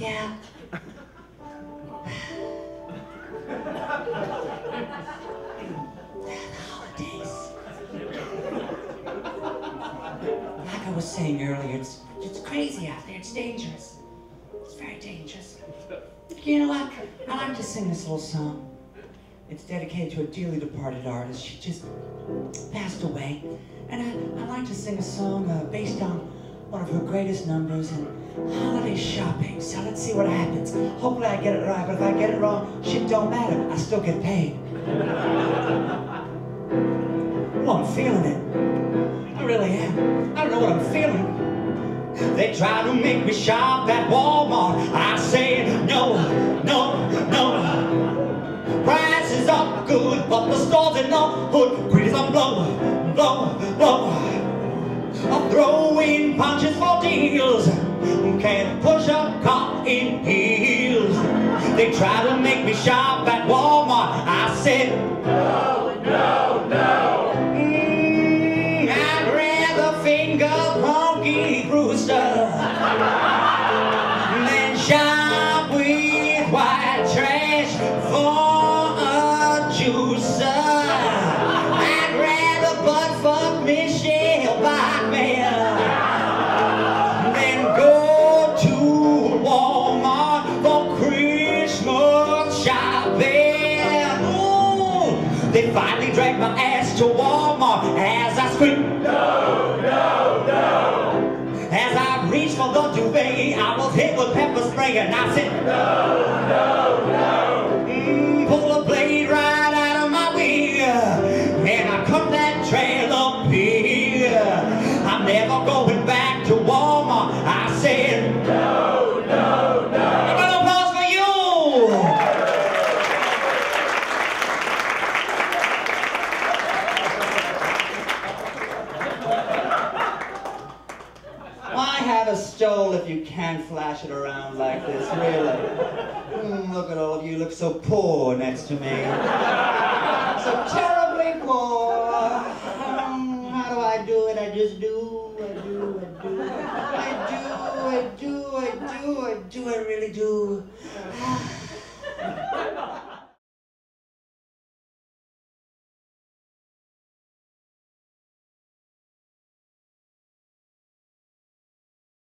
Yeah. Like I was saying earlier, it's, it's crazy out there. It's dangerous. It's very dangerous. You know what? I like to sing this little song. It's dedicated to a dearly departed artist. She just passed away. And I, I like to sing a song uh, based on one of her greatest numbers and holiday shopping. So let's see what happens. Hopefully I get it right, but if I get it wrong, shit don't matter. I still get paid. oh, I'm feeling it. I really am. I don't know what I'm feeling. They try to make me shop at Walmart. I say no, no, no. Prices are good, but the stores in the hood, is on blow, blow, blow. I'm throwing punches for deals. Can't push a car in heels. They try to make me shop at Walmart. I said, No, no, no. I'd rather finger Punky Brewster than shop Finally dragged my ass to Walmart as I screamed. No, no, no. As I reached for the duvet, I was hit with pepper spray and I said, No, no, no. mm, pull a blade right out of my wig and I cut that trail up here. I'm never going a stole if you can't flash it around like this, really. Mm, look at all of you, look so poor next to me. so terribly poor. Um, how do I do it? I just do, I do, I do. I do, I do, I do, I do, I really do.